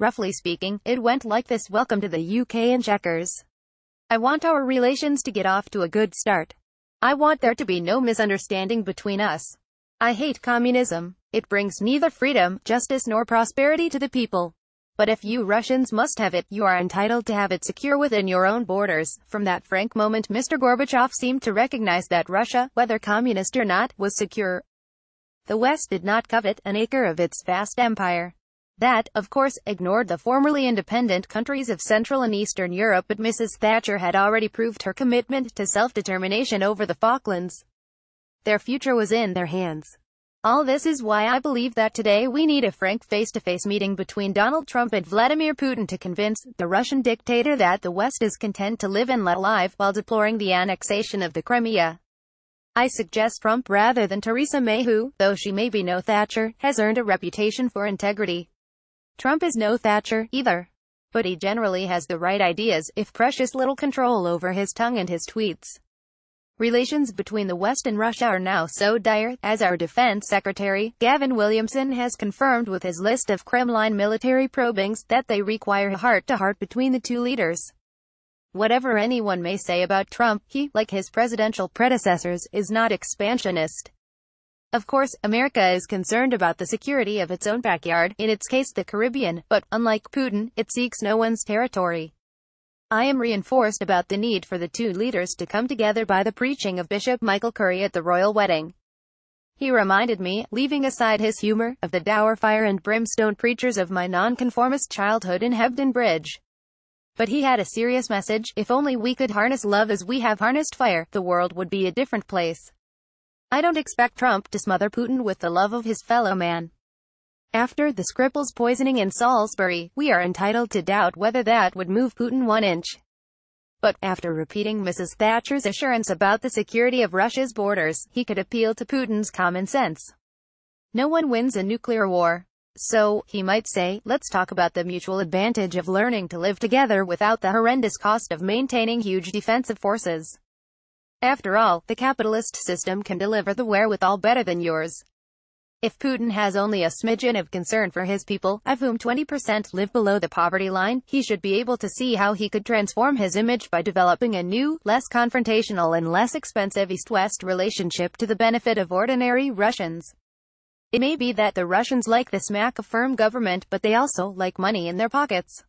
Roughly speaking, it went like this Welcome to the UK and Chequers. I want our relations to get off to a good start. I want there to be no misunderstanding between us. I hate communism. It brings neither freedom, justice nor prosperity to the people. But if you Russians must have it, you are entitled to have it secure within your own borders. From that frank moment Mr. Gorbachev seemed to recognize that Russia, whether communist or not, was secure. The West did not covet an acre of its vast empire. That, of course, ignored the formerly independent countries of Central and Eastern Europe but Mrs. Thatcher had already proved her commitment to self-determination over the Falklands. Their future was in their hands. All this is why I believe that today we need a frank face-to-face -face meeting between Donald Trump and Vladimir Putin to convince the Russian dictator that the West is content to live and let live, while deploring the annexation of the Crimea. I suggest Trump rather than Theresa May who, though she may be no Thatcher, has earned a reputation for integrity. Trump is no Thatcher, either. But he generally has the right ideas, if precious little control over his tongue and his tweets. Relations between the West and Russia are now so dire, as our Defense Secretary, Gavin Williamson has confirmed with his list of Kremlin military probings, that they require heart-to-heart -heart between the two leaders. Whatever anyone may say about Trump, he, like his presidential predecessors, is not expansionist. Of course, America is concerned about the security of its own backyard, in its case the Caribbean, but, unlike Putin, it seeks no one's territory. I am reinforced about the need for the two leaders to come together by the preaching of Bishop Michael Curry at the royal wedding. He reminded me, leaving aside his humor, of the dour fire and brimstone preachers of my nonconformist childhood in Hebden Bridge. But he had a serious message, if only we could harness love as we have harnessed fire, the world would be a different place. I don't expect Trump to smother Putin with the love of his fellow man. After the Skripals poisoning in Salisbury, we are entitled to doubt whether that would move Putin one inch. But, after repeating Mrs. Thatcher's assurance about the security of Russia's borders, he could appeal to Putin's common sense. No one wins a nuclear war. So, he might say, let's talk about the mutual advantage of learning to live together without the horrendous cost of maintaining huge defensive forces. After all, the capitalist system can deliver the wherewithal better than yours. If Putin has only a smidgen of concern for his people, of whom 20% live below the poverty line, he should be able to see how he could transform his image by developing a new, less confrontational and less expensive East-West relationship to the benefit of ordinary Russians. It may be that the Russians like the smack of firm government but they also like money in their pockets.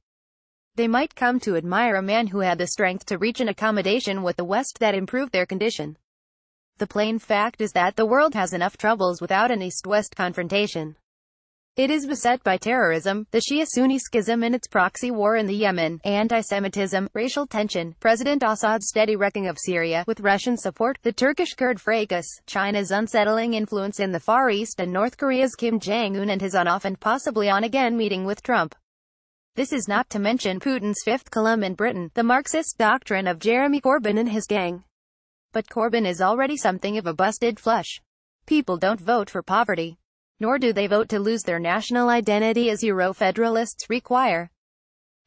They might come to admire a man who had the strength to reach an accommodation with the West that improved their condition. The plain fact is that the world has enough troubles without an East-West confrontation. It is beset by terrorism, the Shia-Sunni schism in its proxy war in the Yemen, anti-Semitism, racial tension, President Assad's steady wrecking of Syria with Russian support, the Turkish-Kurd fracas, China's unsettling influence in the Far East and North Korea's Kim Jong-un and his on-off and possibly on-again meeting with Trump. This is not to mention Putin's fifth column in Britain, the Marxist doctrine of Jeremy Corbyn and his gang. But Corbyn is already something of a busted flush. People don't vote for poverty. Nor do they vote to lose their national identity as Euro-federalists require.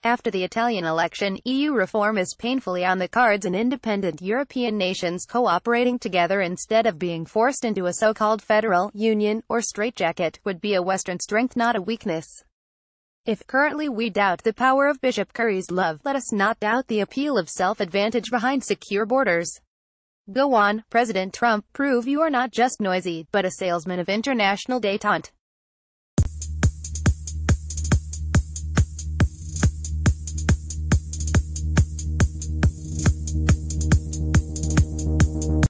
After the Italian election, EU reform is painfully on the cards and independent European nations cooperating together instead of being forced into a so-called federal union, or straitjacket, would be a Western strength not a weakness. If currently we doubt the power of Bishop Curry's love, let us not doubt the appeal of self-advantage behind secure borders. Go on, President Trump, prove you are not just noisy, but a salesman of international détente.